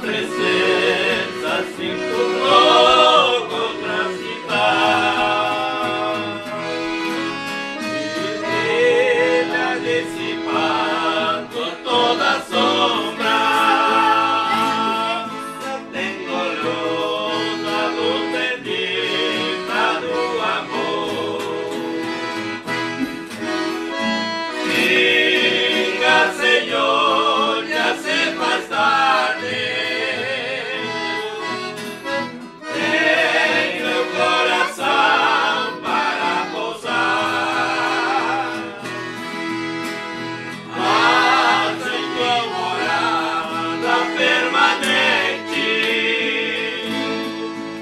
presença.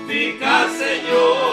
Santifica, Señor.